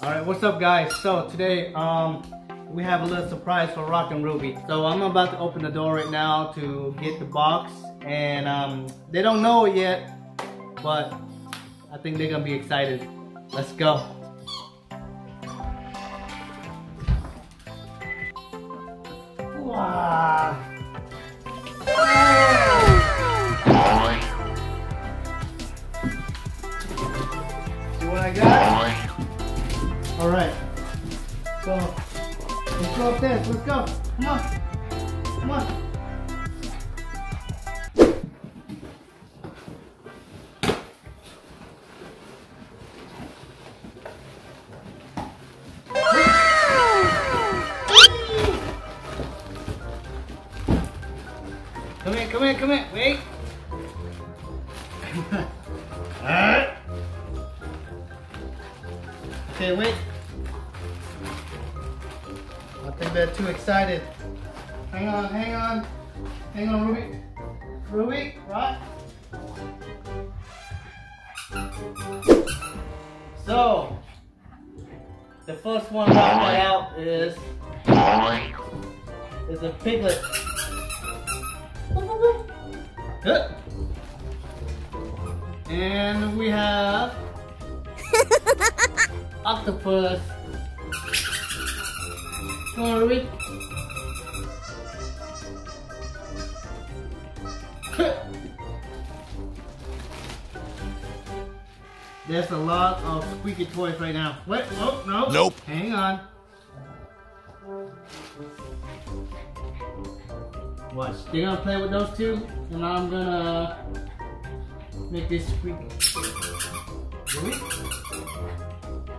All right, what's up guys? So today um, we have a little surprise for Rock and Ruby. So I'm about to open the door right now to get the box and um, they don't know it yet, but I think they're gonna be excited. Let's go. Wow. See what I got? All right. So let's go upstairs. Let's go. Come on. Come on. Come here, come here, come here. Wait. Okay, wait. I think they're too excited. Hang on, hang on. Hang on, Ruby. Ruby, right? So, the first one I got out is is a piglet. Good. And we have octopus. Come on, Ruby. There's a lot of squeaky toys right now. Wait, no, no. Nope. Hang on. Watch. They're gonna play with those two, and I'm gonna make this squeaky. Ruby?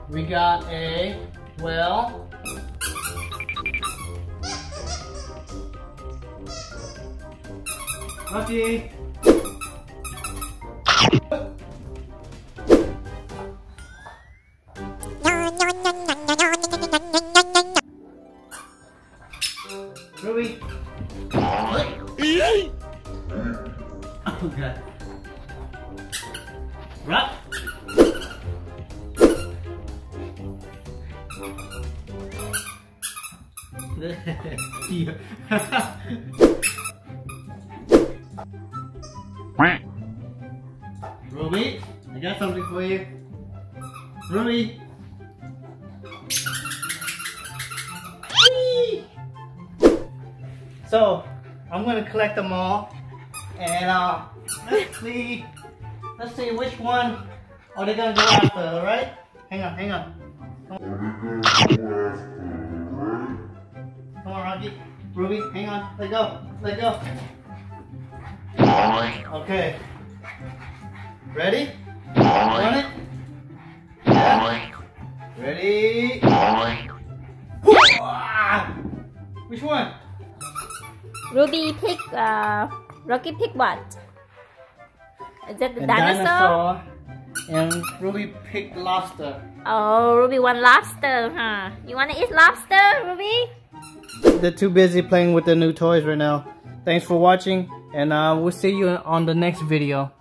We got a well. Lucky. Ruby. God. Right. Ruby, I got something for you. Ruby. So, I'm gonna collect them all, and uh, let's see, let's see which one are they gonna go after. All right? Hang on, hang on. Come on, Rocky. Ruby, hang on. Let go. Let go. Okay. Ready? Want it? Yeah. Ready? Which one? Ruby pick, uh, Rocky pick what? Is that the A dinosaur? And Ruby picked lobster. Oh, Ruby want lobster, huh? You wanna eat lobster, Ruby? They're too busy playing with their new toys right now. Thanks for watching, and uh, we'll see you on the next video.